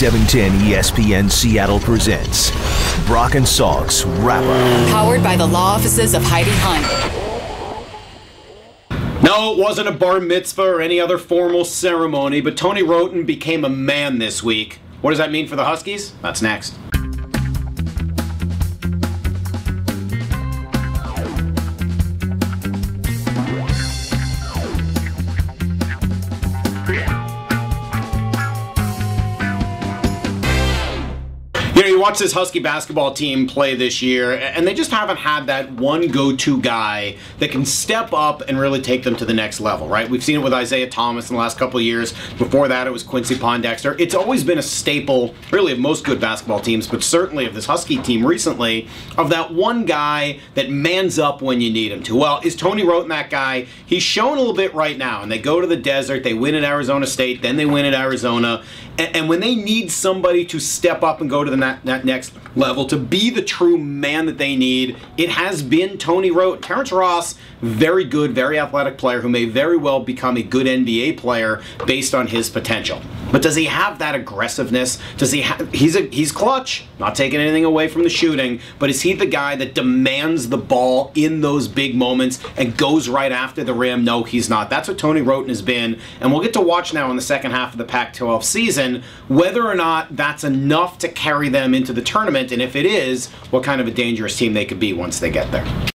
710 ESPN Seattle presents Brock and Salk's Wrap Up. Powered by the law offices of Heidi Hunt. No, it wasn't a bar mitzvah or any other formal ceremony, but Tony Wroten became a man this week. What does that mean for the Huskies? That's next. You know, you watch this Husky basketball team play this year, and they just haven't had that one go-to guy that can step up and really take them to the next level, right? We've seen it with Isaiah Thomas in the last couple years. Before that, it was Quincy Pondexter. It's always been a staple, really, of most good basketball teams, but certainly of this Husky team recently, of that one guy that mans up when you need him to. Well, is Tony Wroten that guy? He's shown a little bit right now, and they go to the desert, they win at Arizona State, then they win at Arizona, and, and when they need somebody to step up and go to the that, that next level, to be the true man that they need, it has been Tony Wroten. Terrence Ross, very good, very athletic player who may very well become a good NBA player based on his potential. But does he have that aggressiveness? Does he have, he's a, he's clutch, not taking anything away from the shooting, but is he the guy that demands the ball in those big moments and goes right after the rim? No, he's not. That's what Tony Wroten has been, and we'll get to watch now in the second half of the Pac-12 season whether or not that's enough to carry them into the tournament, and if it is, what kind of a dangerous team they could be once they get there.